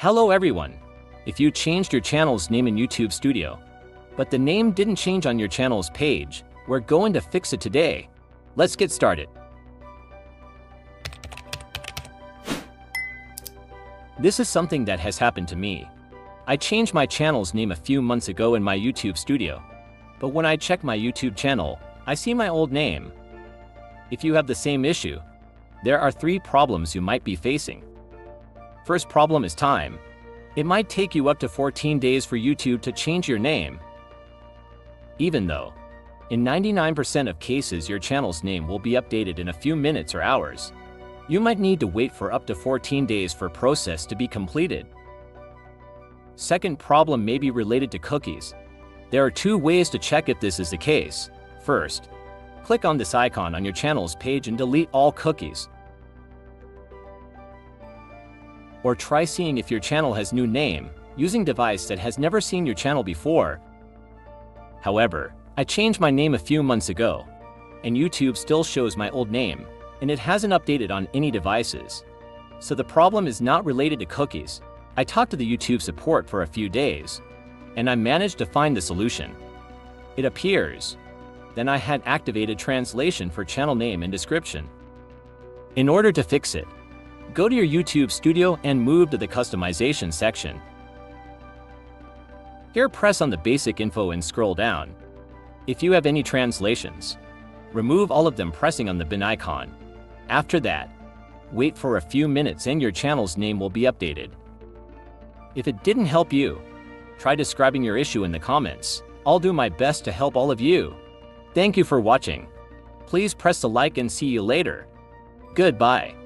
Hello everyone! If you changed your channel's name in YouTube Studio, but the name didn't change on your channel's page, we're going to fix it today. Let's get started. This is something that has happened to me. I changed my channel's name a few months ago in my YouTube Studio, but when I check my YouTube channel, I see my old name. If you have the same issue, there are three problems you might be facing. First problem is time. It might take you up to 14 days for YouTube to change your name. Even though, in 99% of cases your channel's name will be updated in a few minutes or hours, you might need to wait for up to 14 days for process to be completed. Second problem may be related to cookies. There are two ways to check if this is the case. First, click on this icon on your channel's page and delete all cookies. Or try seeing if your channel has new name, using device that has never seen your channel before. However, I changed my name a few months ago, and YouTube still shows my old name, and it hasn't updated on any devices. So the problem is not related to cookies. I talked to the YouTube support for a few days, and I managed to find the solution. It appears. Then I had activated translation for channel name and description. In order to fix it, go to your YouTube studio and move to the customization section. Here press on the basic info and scroll down. If you have any translations, remove all of them pressing on the bin icon. After that, wait for a few minutes and your channel's name will be updated. If it didn't help you, try describing your issue in the comments. I'll do my best to help all of you. Thank you for watching. Please press the like and see you later. Goodbye.